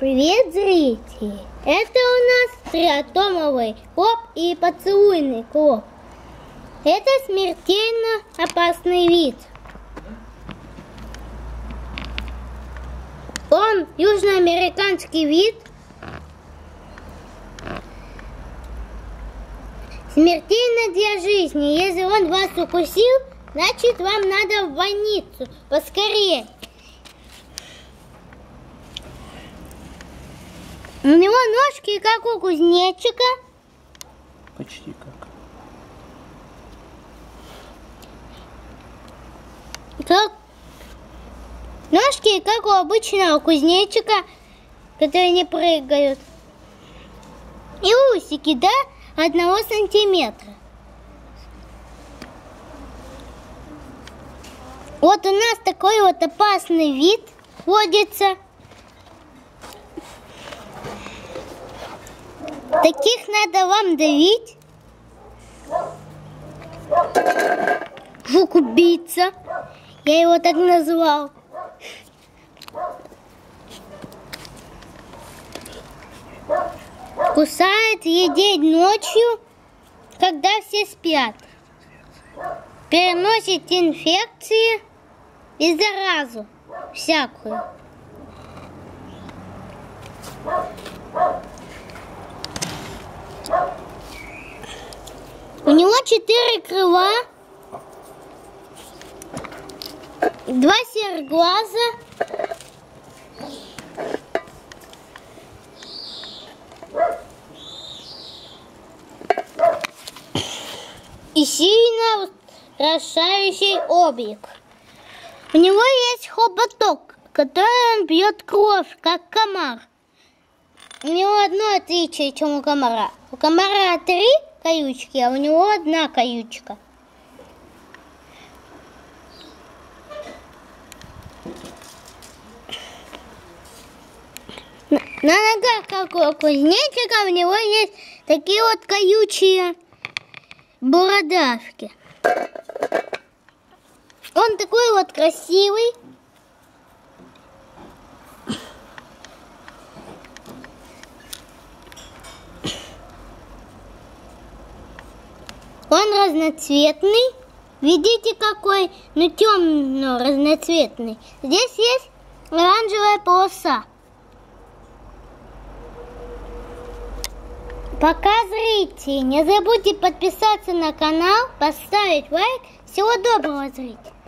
Привет, зрители! Это у нас триатомовый клоп и поцелуйный клоп. Это смертельно опасный вид. Он южноамериканский вид. Смертельно для жизни. Если он вас укусил, значит вам надо в больницу. Поскорее. У него ножки, как у кузнечика. Почти как. Как ножки, как у обычного кузнечика, которые не прыгают. И усики, да, одного сантиметра. Вот у нас такой вот опасный вид водится. Таких надо вам давить. Жук-убийца. Я его так назвал. Кусает едеть ночью, когда все спят. Переносит инфекции и заразу всякую. У него четыре крыла, два серых глаза, и сильно расшающий облик. У него есть хоботок, который он бьет кровь, как комар. У него одно отличие, чем у комара. У комара три каючки, а у него одна каючка. На, ногах, как у кузнечика, у него есть такие вот каючие бородавки. Он такой вот красивый. Он разноцветный. Видите какой? Ну темно разноцветный. Здесь есть оранжевая полоса. Пока зрите, не забудьте подписаться на канал, поставить лайк. Всего доброго, зрителей!